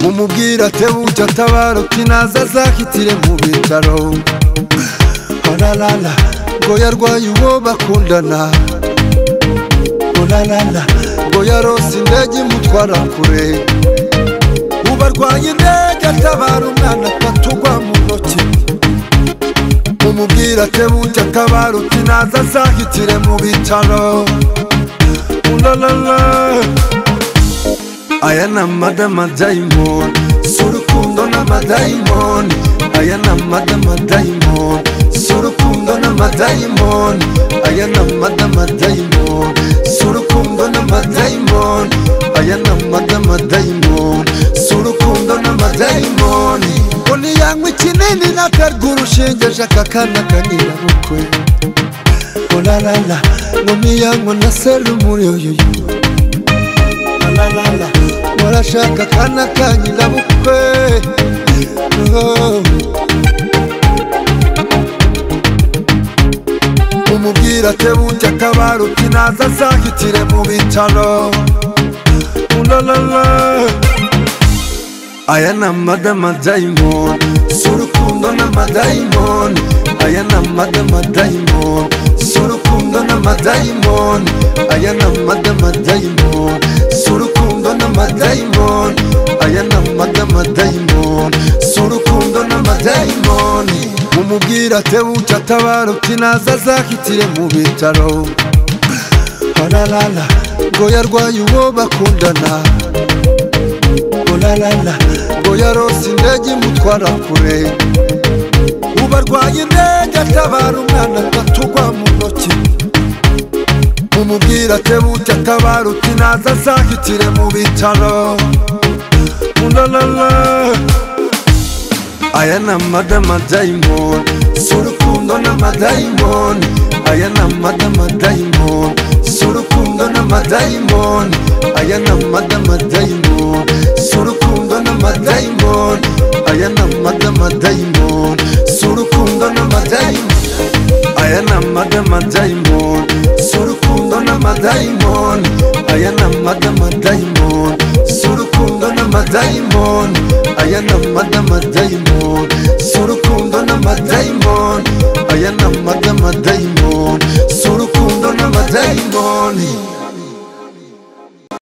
mumubwira tebuca tabaro kinaza zahitire mu bitaro olalala oh, ngo yarwaye uwo bakundana olalala oh, ubwo yarose indege imutwara kure ubu arwaye indege atabara umwana atatugwa mu ntoki umubwira atebutse atabara uti naza azahitire mu bitaro aya ni amadama dayimoni si urukundo n'amadayimoni aya ni amadama dayimoni si urukundo n'amadayimoni aya ni amadama dayimoni rwaka rw'urushenge jakakana kanira rukwe olalala oh, ngo niyango na serumuri oyoyo oh, olalala warashaka kana kanyira rukwe oh. umubwira te bundi akabaruki naza azahitire mu bitaro olalala aya na madamu adayimoni n'amadayimoni aya ni amadamadayimoni si urukundo n'amadayimoni aya ni amadamadayimoni si urukundo n'amadayimoni aya ni amadamadayimoni si urukundo n'amadayimoni mumubwira atewuca atabara uti naza azahitire mu bitaro orarara ngo yarwaye uwo bakundana orarara ngo yarose indege imutwara kure barwaye indege atabara umwana atugwa mu ntoki umubwira atebuke atabara uti naza azahitire mu bitaro aya ni amadamadayimoni si urukundo n'amadayimoni aya ni amadamadayimoni si urukundo n'amadayimoni aya ni amadamadayimoni aya ni amadi amadayimoni z'urukundo n'amadayimoni aya ni amadi amadayimoni z'urukundo n'amadayimoni aya ni amadi amadayimoni z'urukundo n'amadayimoni aya ni amadi amadayimoni z'urukundo n'amadayimoni